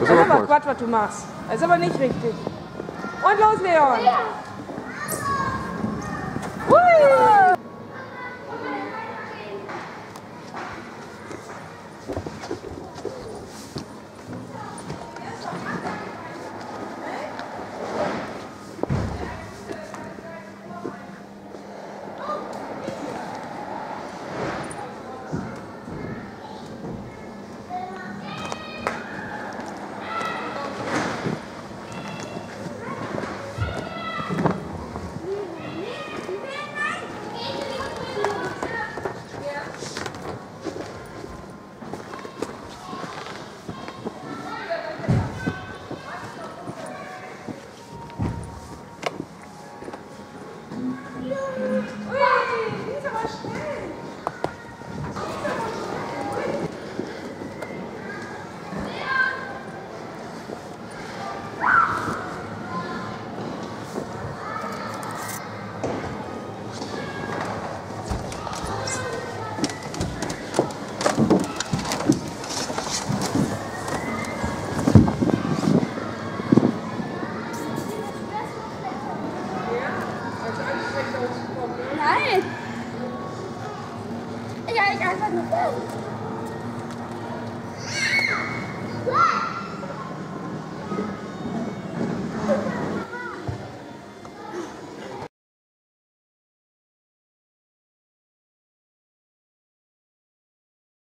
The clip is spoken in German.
Das ist Das ist aber. Quatsch, was du machst. Das ist aber nicht richtig. Und los, Leon. Ja. Chơi.